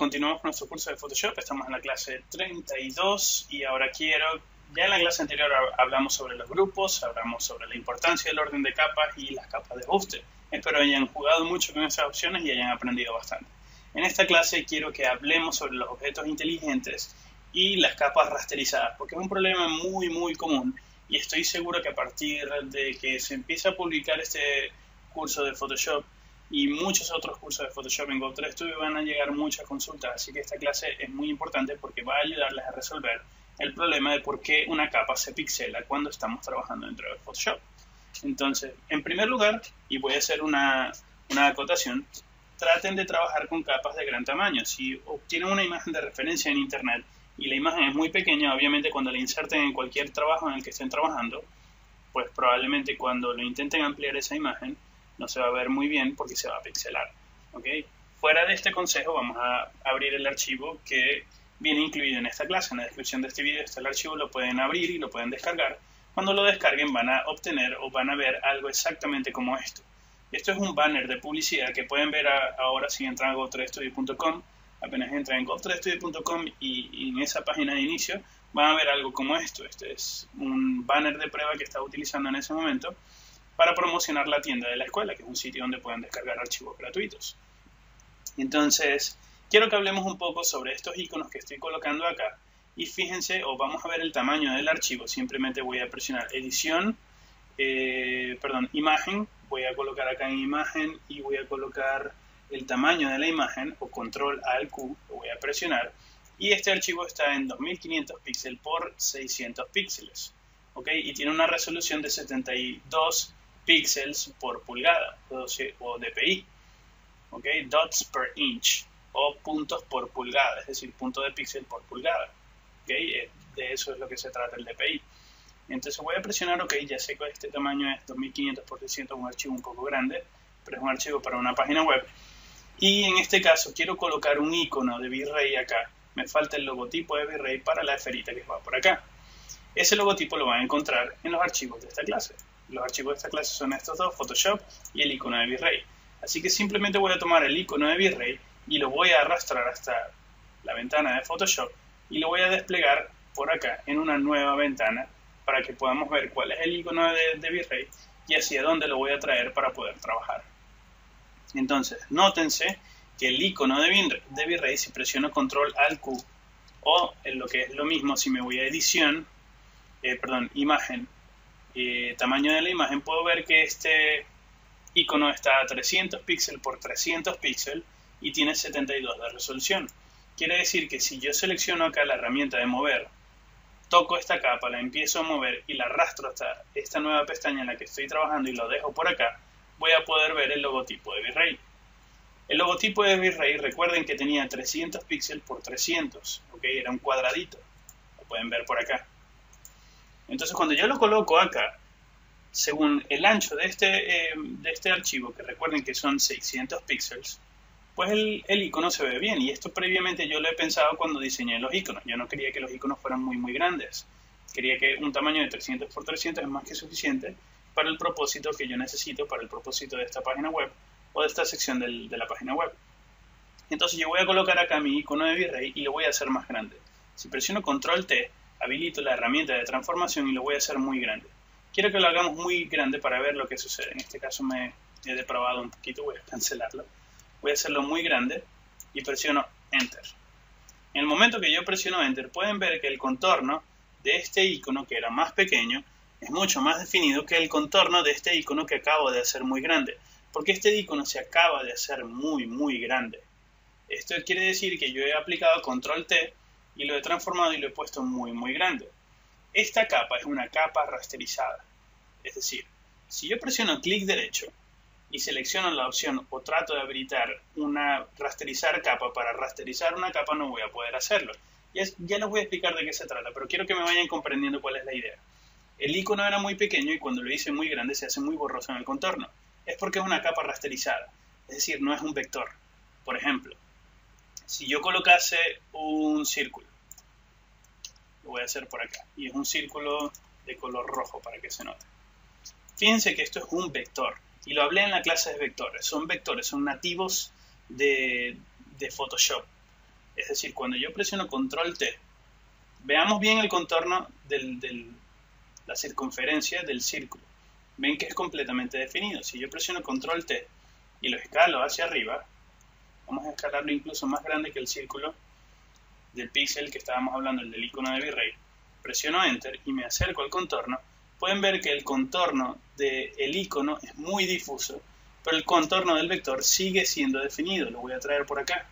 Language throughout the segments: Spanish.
Continuamos con nuestro curso de Photoshop. Estamos en la clase 32 y ahora quiero, ya en la clase anterior hablamos sobre los grupos, hablamos sobre la importancia del orden de capas y las capas de ajuste. Espero hayan jugado mucho con esas opciones y hayan aprendido bastante. En esta clase quiero que hablemos sobre los objetos inteligentes y las capas rasterizadas, porque es un problema muy, muy común y estoy seguro que a partir de que se empiece a publicar este curso de Photoshop y muchos otros cursos de Photoshop en Go3 Studio van a llegar muchas consultas, así que esta clase es muy importante porque va a ayudarles a resolver el problema de por qué una capa se pixela cuando estamos trabajando dentro de Photoshop. Entonces, en primer lugar, y voy a hacer una, una acotación, traten de trabajar con capas de gran tamaño. Si obtienen una imagen de referencia en Internet y la imagen es muy pequeña, obviamente cuando la inserten en cualquier trabajo en el que estén trabajando, pues probablemente cuando lo intenten ampliar esa imagen, no se va a ver muy bien porque se va a pixelar. ¿okay? Fuera de este consejo, vamos a abrir el archivo que viene incluido en esta clase. En la descripción de este video está el archivo, lo pueden abrir y lo pueden descargar. Cuando lo descarguen van a obtener o van a ver algo exactamente como esto. Esto es un banner de publicidad que pueden ver ahora si entran a go3studio.com. Apenas entran en go3studio.com y, en esa página de inicio van a ver algo como esto. Este es un banner de prueba que está utilizando en ese momento para promocionar la tienda de la escuela, que es un sitio donde pueden descargar archivos gratuitos. Entonces, quiero que hablemos un poco sobre estos iconos que estoy colocando acá. Y fíjense, o vamos a ver el tamaño del archivo. Simplemente voy a presionar edición, eh, perdón, imagen, voy a colocar acá en imagen y voy a colocar el tamaño de la imagen o control al Q, lo voy a presionar y este archivo está en 2500 píxeles por 600 píxeles, ¿ok? Y tiene una resolución de 72 píxeles por pulgada o dpi, ¿ok? Dots per inch o puntos por pulgada, es decir, punto de píxel por pulgada, ¿ok? Eh, de eso es lo que se trata el dpi. Entonces voy a presionar OK, ya sé que este tamaño es 2500 por 600, un archivo un poco grande, pero es un archivo para una página web. Y en este caso quiero colocar un icono de Virrey acá. Me falta el logotipo de Virrey para la esferita que va por acá. Ese logotipo lo van a encontrar en los archivos de esta clase. Los archivos de esta clase son estos dos, Photoshop y el icono de Virrey. Así que simplemente voy a tomar el icono de Virrey y lo voy a arrastrar hasta la ventana de Photoshop y lo voy a desplegar por acá en una nueva ventana para que podamos ver cuál es el icono de, de Virrey y hacia dónde lo voy a traer para poder trabajar. Entonces, nótense que el icono de, de Virrey, si presiono control al Q, o en lo que es lo mismo, si me voy a edición, eh, perdón, imagen, eh, tamaño de la imagen, puedo ver que este icono está a 300 píxeles por 300 píxeles y tiene 72 de resolución. Quiere decir que si yo selecciono acá la herramienta de mover toco esta capa, la empiezo a mover y la arrastro hasta esta nueva pestaña en la que estoy trabajando y lo dejo por acá, voy a poder ver el logotipo de Virrey. El logotipo de Virrey, recuerden que tenía 300 píxeles por 300, ¿ok? Era un cuadradito, lo pueden ver por acá. Entonces cuando yo lo coloco acá, según el ancho de este, eh, de este archivo, que recuerden que son 600 píxeles, pues el, icono se ve bien. Y esto previamente yo lo he pensado cuando diseñé los iconos. Yo no quería que los iconos fueran muy, muy grandes. Quería que un tamaño de 300 x 300 es más que suficiente para el propósito que yo necesito, para el propósito de esta página web o de esta sección de la página web. Entonces yo voy a colocar acá mi icono de Virrey y lo voy a hacer más grande. Si presiono Control T, habilito la herramienta de transformación y lo voy a hacer muy grande. Quiero que lo hagamos muy grande para ver lo que sucede. En este caso me he depravado un poquito, voy a cancelarlo voy a hacerlo muy grande y presiono Enter. En el momento que yo presiono Enter, pueden ver que el contorno de este icono, que era más pequeño, es mucho más definido que el contorno de este icono que acabo de hacer muy grande, porque este icono se acaba de hacer muy, muy grande. Esto quiere decir que yo he aplicado Control T y lo he transformado y lo he puesto muy, muy grande. Esta capa es una capa rasterizada. Es decir, si yo presiono clic derecho y selecciono la opción o trato de habilitar una rasterizar capa para rasterizar una capa, no voy a poder hacerlo. Ya, ya les voy a explicar de qué se trata, pero quiero que me vayan comprendiendo cuál es la idea. El icono era muy pequeño y cuando lo hice muy grande se hace muy borroso en el contorno. Es porque es una capa rasterizada, es decir, no es un vector. Por ejemplo, si yo colocase un círculo, lo voy a hacer por acá, y es un círculo de color rojo para que se note. Fíjense que esto es un vector, y lo hablé en la clase de vectores. Son vectores, son nativos de, de Photoshop. Es decir, cuando yo presiono Control T, veamos bien el contorno de la circunferencia del círculo. Ven que es completamente definido. Si yo presiono Control T y lo escalo hacia arriba, vamos a escalarlo incluso más grande que el círculo del píxel que estábamos hablando, el del icono de Virrey. Presiono Enter y me acerco al contorno. Pueden ver que el contorno del icono es muy difuso, pero el contorno del vector sigue siendo definido. Lo voy a traer por acá.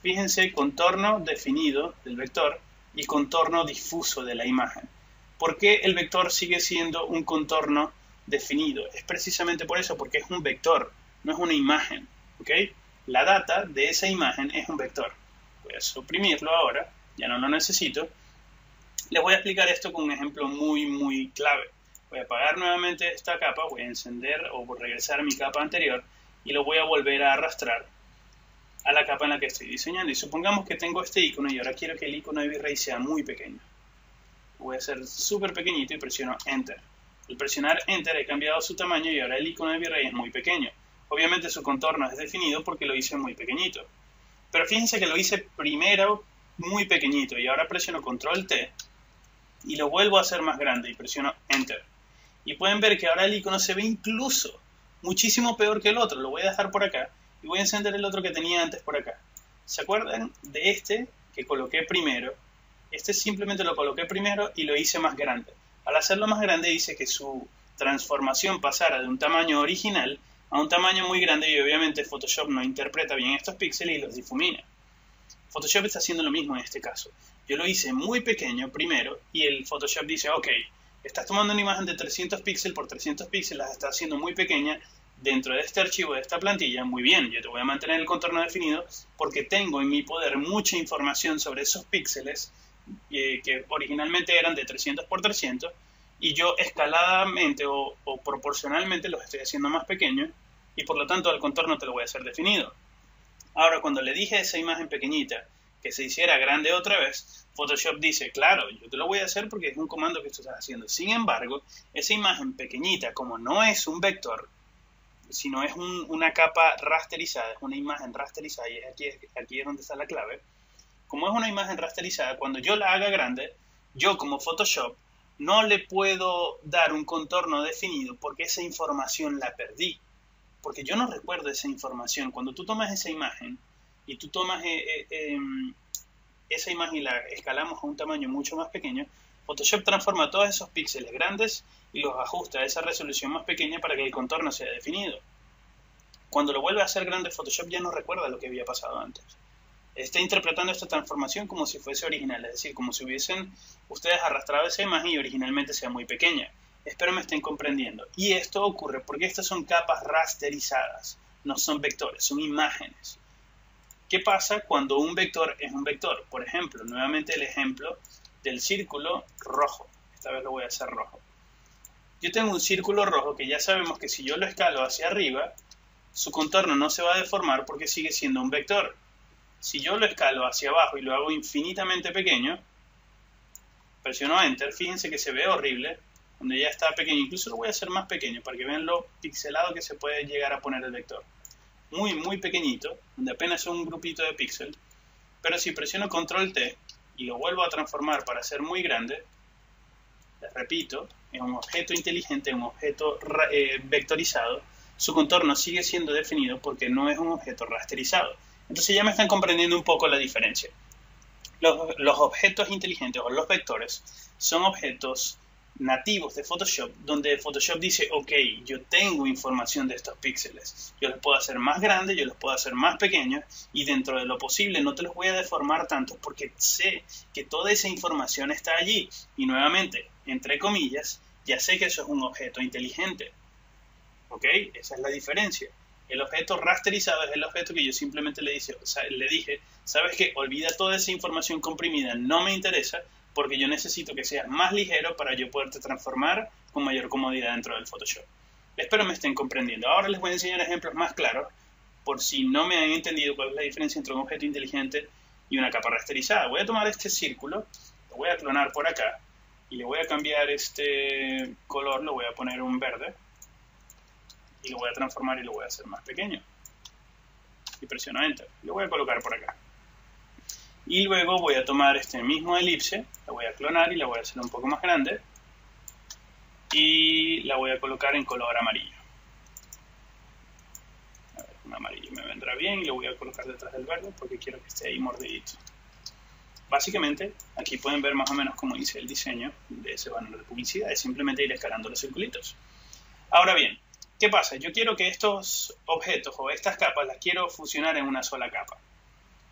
Fíjense, contorno definido del vector y contorno difuso de la imagen. ¿Por qué el vector sigue siendo un contorno definido? Es precisamente por eso, porque es un vector, no es una imagen. La data de esa imagen es un vector. Voy a suprimirlo ahora, ya no lo necesito. Les voy a explicar esto con un ejemplo muy, muy clave. Voy a apagar nuevamente esta capa, voy a encender o regresar a mi capa anterior y lo voy a volver a arrastrar a la capa en la que estoy diseñando. Y supongamos que tengo este icono y ahora quiero que el icono de Virrey sea muy pequeño. Voy a hacer súper pequeñito y presiono Enter. Al presionar Enter he cambiado su tamaño y ahora el icono de Virrey es muy pequeño. Obviamente su contorno es definido porque lo hice muy pequeñito. Pero fíjense que lo hice primero muy pequeñito y ahora presiono Control T y lo vuelvo a hacer más grande y presiono Enter. Y pueden ver que ahora el icono se ve incluso muchísimo peor que el otro. Lo voy a dejar por acá y voy a encender el otro que tenía antes por acá. ¿Se acuerdan de este que coloqué primero? Este simplemente lo coloqué primero y lo hice más grande. Al hacerlo más grande hice que su transformación pasara de un tamaño original a un tamaño muy grande y obviamente Photoshop no interpreta bien estos píxeles y los difumina. Photoshop está haciendo lo mismo en este caso. Yo lo hice muy pequeño primero y el Photoshop dice, ok, estás tomando una imagen de 300 píxeles por 300 píxeles, la estás haciendo muy pequeña dentro de este archivo, de esta plantilla, muy bien, yo te voy a mantener el contorno definido porque tengo en mi poder mucha información sobre esos píxeles eh, que originalmente eran de 300 por 300 y yo escaladamente o, proporcionalmente los estoy haciendo más pequeños y por lo tanto el contorno te lo voy a hacer definido. Ahora, cuando le dije esa imagen pequeñita que se hiciera grande otra vez, Photoshop dice, claro, yo te lo voy a hacer porque es un comando que tú estás haciendo. Sin embargo, esa imagen pequeñita, como no es un vector, sino es una capa rasterizada, es una imagen rasterizada, y aquí, aquí es donde está la clave, como es una imagen rasterizada, cuando yo la haga grande, yo como Photoshop no le puedo dar un contorno definido porque esa información la perdí. Porque yo no recuerdo esa información. Cuando tú tomas esa imagen y tú tomas eh, eh, em, esa imagen y la escalamos a un tamaño mucho más pequeño, Photoshop transforma todos esos píxeles grandes y los ajusta a esa resolución más pequeña para que el contorno sea definido. Cuando lo vuelve a hacer grande, Photoshop ya no recuerda lo que había pasado antes está interpretando esta transformación como si fuese original, es decir, como si hubiesen ustedes arrastrado esa imagen y originalmente sea muy pequeña. Espero me estén comprendiendo. Y esto ocurre porque estas son capas rasterizadas, no son vectores, son imágenes. ¿Qué pasa cuando un vector es un vector? Por ejemplo, nuevamente el ejemplo del círculo rojo. Esta vez lo voy a hacer rojo. Yo tengo un círculo rojo que ya sabemos que si yo lo escalo hacia arriba, su contorno no se va a deformar porque sigue siendo un vector si yo lo escalo hacia abajo y lo hago infinitamente pequeño, presiono Enter, fíjense que se ve horrible, donde ya está pequeño, incluso lo voy a hacer más pequeño para que vean lo pixelado que se puede llegar a poner el vector. Muy, muy pequeñito, donde apenas es un grupito de píxel, pero si presiono Control T y lo vuelvo a transformar para ser muy grande, les repito, es un objeto inteligente, un objeto eh, vectorizado, su contorno sigue siendo definido porque no es un objeto rasterizado. Entonces ya me están comprendiendo un poco la diferencia. Los, objetos inteligentes o los vectores son objetos nativos de Photoshop, donde Photoshop dice, ok, yo tengo información de estos píxeles, yo los puedo hacer más grandes, yo los puedo hacer más pequeños, y dentro de lo posible no te los voy a deformar tanto porque sé que toda esa información está allí. Y nuevamente, entre comillas, ya sé que eso es un objeto inteligente. ¿Ok? Esa es la diferencia. El objeto rasterizado es el objeto que yo simplemente le, dice, le dije, sabes que olvida toda esa información comprimida, no me interesa porque yo necesito que sea más ligero para yo poderte transformar con mayor comodidad dentro del Photoshop. Espero me estén comprendiendo. Ahora les voy a enseñar ejemplos más claros por si no me han entendido cuál es la diferencia entre un objeto inteligente y una capa rasterizada. Voy a tomar este círculo, lo voy a clonar por acá y le voy a cambiar este color, lo voy a poner un verde y lo voy a transformar y lo voy a hacer más pequeño. y presiono Enter. Lo voy a colocar por acá. Y luego voy a tomar este mismo elipse, la voy a clonar y la voy a hacer un poco más grande. Y la voy a colocar en color amarillo. A ver, un amarillo me vendrá bien y lo voy a colocar detrás del verde porque quiero que esté ahí mordidito. Básicamente, aquí pueden ver más o menos cómo hice el diseño de ese banner de publicidad. Es simplemente ir escalando los circulitos. Ahora bien, ¿qué pasa? Yo quiero que estos objetos o estas capas las quiero fusionar en una sola capa.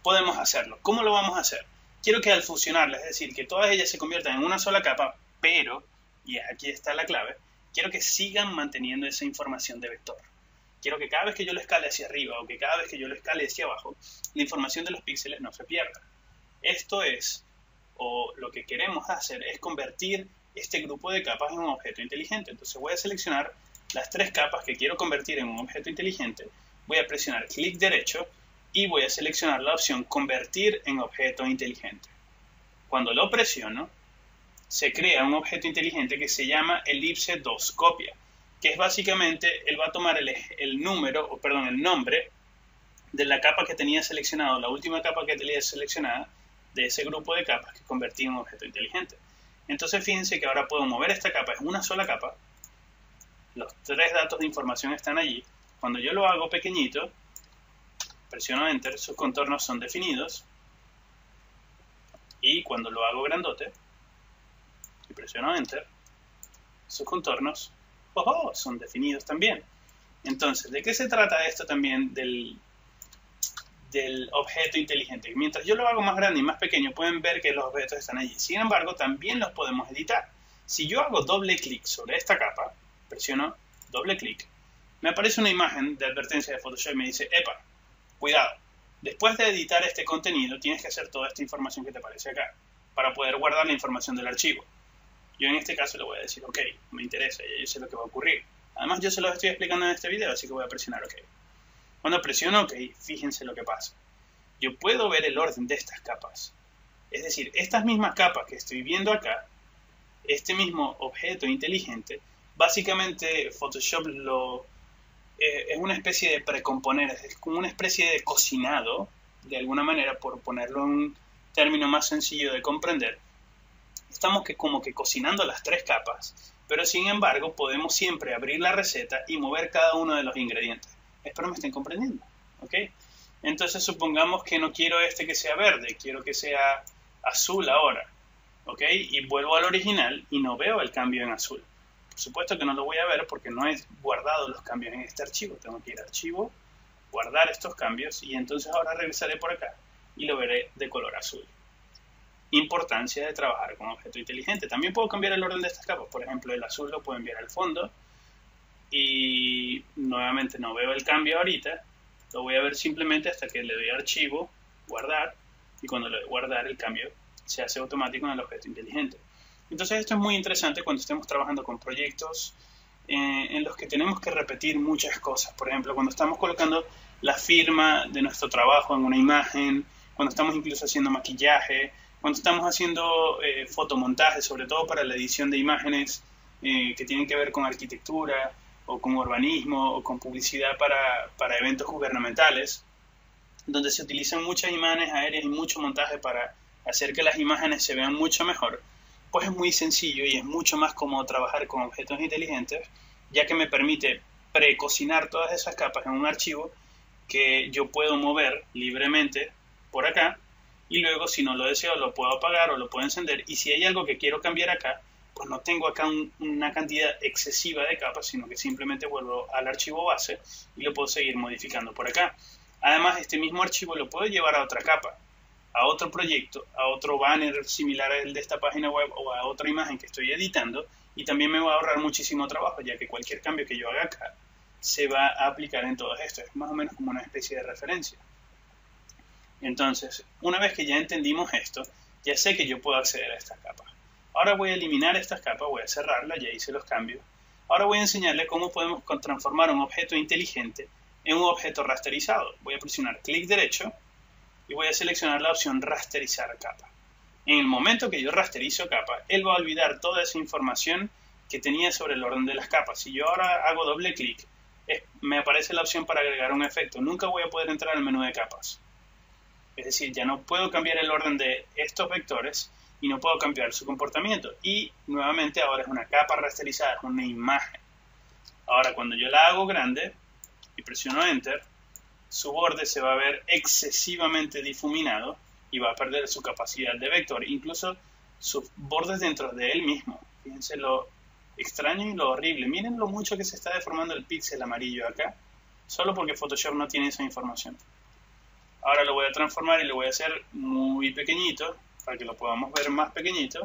Podemos hacerlo. ¿Cómo lo vamos a hacer? Quiero que al fusionarlas, es decir, que todas ellas se conviertan en una sola capa, pero, y aquí está la clave, quiero que sigan manteniendo esa información de vector. Quiero que cada vez que yo lo escale hacia arriba o que cada vez que yo lo escale hacia abajo, la información de los píxeles no se pierda. Esto es, o lo que queremos hacer es convertir este grupo de capas en un objeto inteligente. Entonces voy a seleccionar las tres capas que quiero convertir en un objeto inteligente. Voy a presionar clic derecho y voy a seleccionar la opción convertir en objeto inteligente. Cuando lo presiono, se crea un objeto inteligente que se llama elipse 2 copia, que es básicamente, él va a tomar el, el número, o perdón, el nombre de la capa que tenía seleccionado, la última capa que tenía seleccionada, de ese grupo de capas que convertí en objeto inteligente. Entonces fíjense que ahora puedo mover esta capa, es una sola capa, los tres datos de información están allí. Cuando yo lo hago pequeñito, presiono Enter, sus contornos son definidos. Y cuando lo hago grandote, y presiono Enter, sus contornos oh, son definidos también. Entonces, ¿de qué se trata esto también del, del objeto inteligente. Mientras yo lo hago más grande y más pequeño, pueden ver que los objetos están allí. Sin embargo, también los podemos editar. Si yo hago doble clic sobre esta capa, presiono doble clic, me aparece una imagen de advertencia de Photoshop y me dice, epa, cuidado, después de editar este contenido tienes que hacer toda esta información que te aparece acá, para poder guardar la información del archivo. Yo en este caso le voy a decir, ok, me interesa, ya yo sé lo que va a ocurrir. Además yo se lo estoy explicando en este video, así que voy a presionar ok. Cuando presiono OK, fíjense lo que pasa. Yo puedo ver el orden de estas capas. Es decir, estas mismas capas que estoy viendo acá, este mismo objeto inteligente, básicamente Photoshop lo, eh, es una especie de precomponer, es como una especie de cocinado, de alguna manera, por ponerlo en un término más sencillo de comprender. Estamos que como que cocinando las tres capas, pero sin embargo podemos siempre abrir la receta y mover cada uno de los ingredientes. Espero me estén comprendiendo. ¿Ok? Entonces supongamos que no quiero este que sea verde, quiero que sea azul ahora. ¿Ok? Y vuelvo al original y no veo el cambio en azul. Por supuesto que no lo voy a ver porque no he guardado los cambios en este archivo. Tengo que ir a archivo, guardar estos cambios y entonces ahora regresaré por acá y lo veré de color azul. Importancia de trabajar con objeto inteligente. También puedo cambiar el orden de estas capas. Por ejemplo, el azul lo puedo enviar al fondo y nuevamente no veo el cambio ahorita, lo voy a ver simplemente hasta que le doy archivo, guardar, y cuando le doy guardar el cambio se hace automático en el objeto inteligente. Entonces esto es muy interesante cuando estemos trabajando con proyectos eh, en los que tenemos que repetir muchas cosas. Por ejemplo, cuando estamos colocando la firma de nuestro trabajo en una imagen, cuando estamos incluso haciendo maquillaje, cuando estamos haciendo eh, fotomontaje, sobre todo para la edición de imágenes eh, que tienen que ver con arquitectura, o con urbanismo o con publicidad para, para eventos gubernamentales, donde se utilizan muchas imágenes aéreas y mucho montaje para hacer que las imágenes se vean mucho mejor, pues es muy sencillo y es mucho más cómodo trabajar con objetos inteligentes, ya que me permite precocinar todas esas capas en un archivo que yo puedo mover libremente por acá y luego si no lo deseo lo puedo apagar o lo puedo encender y si hay algo que quiero cambiar acá pues no tengo acá una cantidad excesiva de capas, sino que simplemente vuelvo al archivo base y lo puedo seguir modificando por acá. Además, este mismo archivo lo puedo llevar a otra capa, a otro proyecto, a otro banner similar al de esta página web o a otra imagen que estoy editando y también me va a ahorrar muchísimo trabajo, ya que cualquier cambio que yo haga acá se va a aplicar en todo esto. Es más o menos como una especie de referencia. Entonces, una vez que ya entendimos esto, ya sé que yo puedo acceder a esta capa. Ahora voy a eliminar estas capas, voy a cerrarla, ya hice los cambios. Ahora voy a enseñarle cómo podemos transformar un objeto inteligente en un objeto rasterizado. Voy a presionar clic derecho y voy a seleccionar la opción rasterizar capa. En el momento que yo rasterizo capa, él va a olvidar toda esa información que tenía sobre el orden de las capas. Si yo ahora hago doble clic me aparece la opción para agregar un efecto. Nunca voy a poder entrar al menú de capas. Es decir, ya no puedo cambiar el orden de estos vectores y no puedo cambiar su comportamiento. Y nuevamente ahora es una capa rasterizada, es una imagen. Ahora cuando yo la hago grande y presiono Enter, su borde se va a ver excesivamente difuminado y va a perder su capacidad de vector, incluso sus bordes dentro de él mismo. Fíjense lo extraño y lo horrible. Miren lo mucho que se está deformando el píxel amarillo acá, solo porque Photoshop no tiene esa información. Ahora lo voy a transformar y lo voy a hacer muy pequeñito, para que lo podamos ver más pequeñito.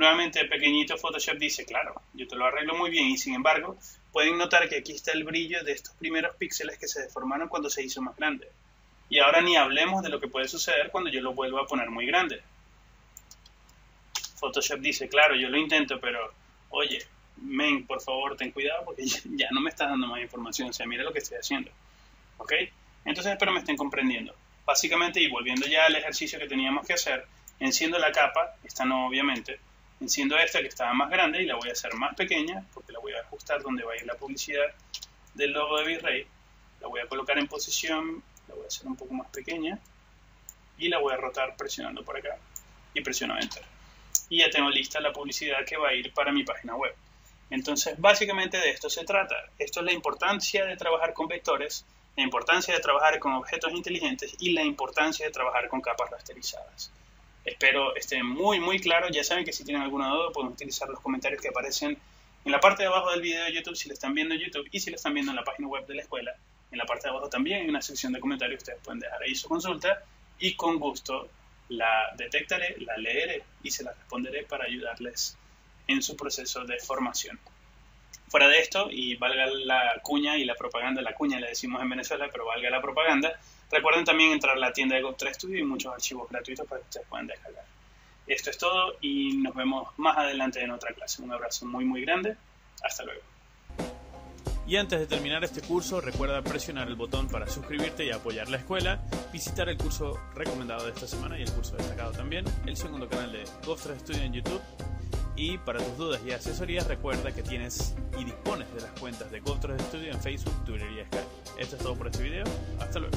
Nuevamente pequeñito Photoshop dice, claro, yo te lo arreglo muy bien y sin embargo pueden notar que aquí está el brillo de estos primeros píxeles que se deformaron cuando se hizo más grande. Y ahora ni hablemos de lo que puede suceder cuando yo lo vuelva a poner muy grande. Photoshop dice, claro, yo lo intento, pero oye, men, por favor, ten cuidado porque ya no me estás dando más información, o sea, mira lo que estoy haciendo. ¿Ok? Entonces espero me estén comprendiendo. Básicamente, y volviendo ya al ejercicio que teníamos que hacer, enciendo la capa, esta no obviamente, enciendo esta que estaba más grande y la voy a hacer más pequeña porque la voy a ajustar donde va a ir la publicidad del logo de Virrey. La voy a colocar en posición, la voy a hacer un poco más pequeña y la voy a rotar presionando por acá y presiono Enter y ya tengo lista la publicidad que va a ir para mi página web. Entonces, básicamente de esto se trata. Esto es la importancia de trabajar con vectores, la importancia de trabajar con objetos inteligentes y la importancia de trabajar con capas rasterizadas. Espero esté muy, muy claro. Ya saben que si tienen alguna duda pueden utilizar los comentarios que aparecen en la parte de abajo del video de YouTube si lo están viendo en YouTube y si lo están viendo en la página web de la escuela. En la parte de abajo también hay una sección de comentarios. Ustedes pueden dejar ahí su consulta y con gusto la detectaré, la leeré y se la responderé para ayudarles en su proceso de formación. Fuera de esto, y valga la cuña y la propaganda, la cuña le decimos en Venezuela, pero valga la propaganda, recuerden también entrar a la tienda de Go3 Studio y muchos archivos gratuitos para que ustedes puedan descargar. Esto es todo y nos vemos más adelante en otra clase. Un abrazo muy muy grande. Hasta luego. Y antes de terminar este curso, recuerda presionar el botón para suscribirte y apoyar la escuela, visitar el curso recomendado de esta semana y el curso destacado también, el segundo canal de Ghost Studio en YouTube. Y para tus dudas y asesorías, recuerda que tienes y dispones de las cuentas de Ghost Studio en Facebook, Twitter y Skype. Esto es todo por este video. Hasta luego.